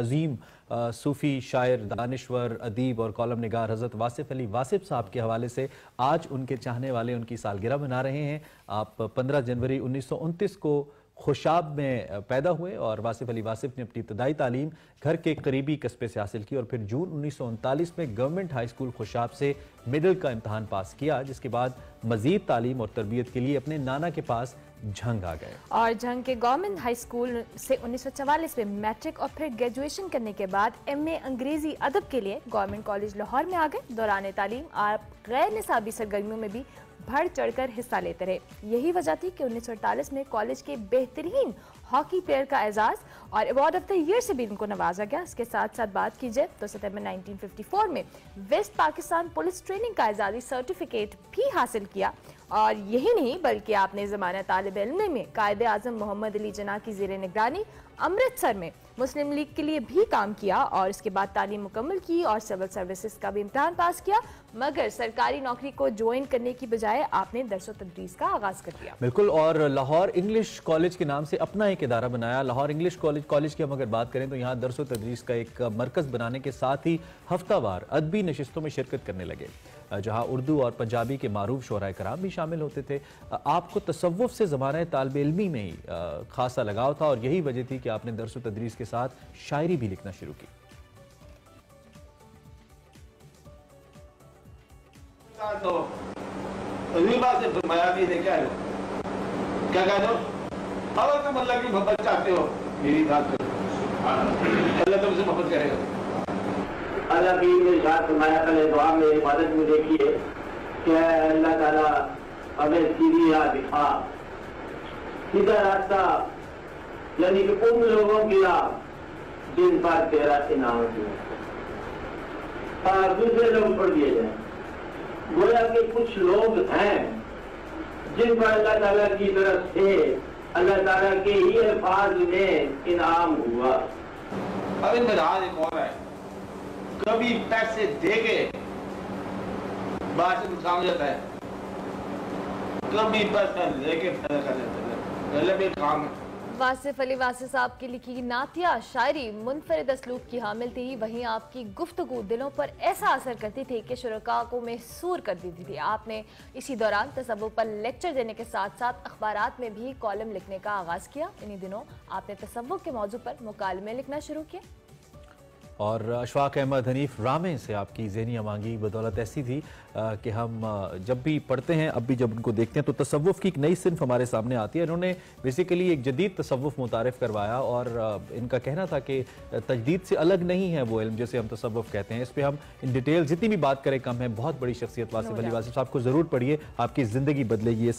अजीम सूफ़ी शायर दानश्वर, अदीब और कॉलम नगार हज़रत वासिफ अली वासिफ साहब के हवाले से आज उनके चाहने वाले उनकी सालगिरह मना रहे हैं। आप 15 जनवरी 1929 को खुशाब में पैदा हुए और वासिफ अली वासिफ ने अपनी इब्तदाई तालीम घर के करीबी कस्बे से हासिल की और फिर जून उन्नीस में गवर्नमेंट हाई स्कूल खुशाब से मिडिल का इम्तहान पास किया, जिसके बाद मजीद तालीम और तरबियत के लिए अपने नाना के पास झंग आ गए। और झंग के गवर्नमेंट हाई स्कूल से 1944 में मैट्रिक और फिर ग्रेजुएशन करने के बाद एमए अंग्रेज़ी अदब के लिए गवर्नमेंट कॉलेज लाहौर में आ गए। दौरान तालीम आप गैर निसाबी सरगर्मियों में भी बढ़ चढ़कर हिस्सा लेते रहे। यही वजह थी कि 1948 में कॉलेज के बेहतरीन हॉकी प्लेयर का एजाज और अवार्ड ऑफ़ द ईयर से भी इनको नवाजा गया। इसके साथ साथ बात की जाए तो सितंबर 1954 में वेस्ट पाकिस्तान पुलिस ट्रेनिंग का एजाजी सर्टिफिकेट भी हासिल किया। और यही नहीं, बल्कि आपने ज़माना तालब इल्म में कायद आज़म मोहम्मद अली जना की जेर निगरानी अमृतसर में मुस्लिम लीग के लिए भी काम किया और इसके बाद तालीम मुकम्मल की और सिविल सर्विसेज़ का भी इम्तहान पास किया। मगर सरकारी नौकरी को ज्वाइन करने की बजाय आपने दरसो तदरीस का आगाज़ कर दिया। बिल्कुल, और लाहौर इंग्लिश कॉलेज के नाम से अपना एक इदारा बनाया। लाहौर इंग्लिश कॉलेज कॉलेज की हम अगर बात करें तो यहाँ दरसो तदरीस का एक मरकज बनाने के साथ ही हफ्तावार अदबी नशस्तों में शिरकत करने लगे। जहाँ उर्दू और पंजाबी के मारूफ शोरा कराम भी शामिल होते थे। आपको तसव्वुफ से ज़माना तालब इलमी में ही खासा लगाव था और यही वजह थी कि आपने दरस तदरीस के साथ शायरी भी लिखना शुरू की। तो से फरमाया कि क्या है क्या कह अल्लाह हो? मेरी बात अल्लाह तुमसे मोहब्बत करेगा अल्लाह की ने इरशाद फरमाया पहले दुआ में इबादत में देखिए कि अल्लाह ताला हमें सीधी राह दिखा। सीधा रास्ता, यानी कि उन लोगों की राह जिन पर तेरा इनाम है। और दूसरे लोग छोड़ दिए जाए। गोया के कुछ लोग हैं जिन पर अल्लाह ताला की तरफ़ से, अल्लाह ताला के ही अल्फाज में इनाम हुआ। अब राज एक और है। कभी पैसे दे के बात से नुकसान हो जाता है कभी पैसा लेके फ़ायदा कर लेते पहले भी काम है। वासिफ अली वासिफ साहब की लिखी नातिया शायरी मुनफरद असलूब की हामिल थी। वहीं आपकी गुफ्तगु दिलों पर ऐसा असर करती थी कि शुरा को महसूर कर देती थी। आपने इसी दौरान तस्वु पर लेक्चर देने के साथ साथ अखबार में भी कॉलम लिखने का आगाज़ किया। इन्हीं दिनों आपने तस्वु के मौजू पर मुकालमे लिखना शुरू किए और अशफाक अहमद हनीफ रामे से आपकी जहनी अमांगी बदौलत ऐसी थी कि हम जब भी पढ़ते हैं अब भी जब उनको देखते हैं तो तसव्वुफ़ की एक नई सिंफ हमारे सामने आती है। इन्होंने बेसिकली एक जदीद तसव्वुफ़ मुतारफ़ करवाया और इनका कहना था कि तजदीद से अलग नहीं है वो इल्म जैसे हम तसव्वुफ़ कहते हैं। इस पर हम इन डिटेल जितनी भी बात करें कम है बहुत बड़ी शख्सियत वासिफ अली वासिफ साहब को ज़रूर पढ़िए आपकी ज़िंदगी बदलेगी इससे।